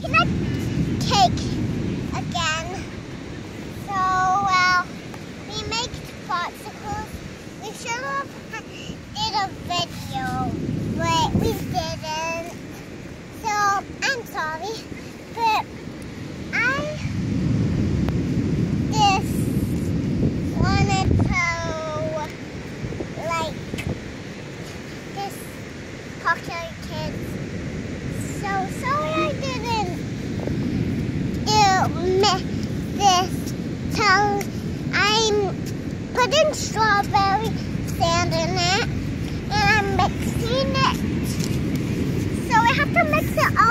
peanut cake again. So, well, we make popsicles. We should have did a video, but we didn't. So, I'm sorry, but I just wanted to, like, this popular kids. So sorry I didn't do mi- this. Tell I'm putting strawberry sand in it and I'm mixing it. So I have to mix it in.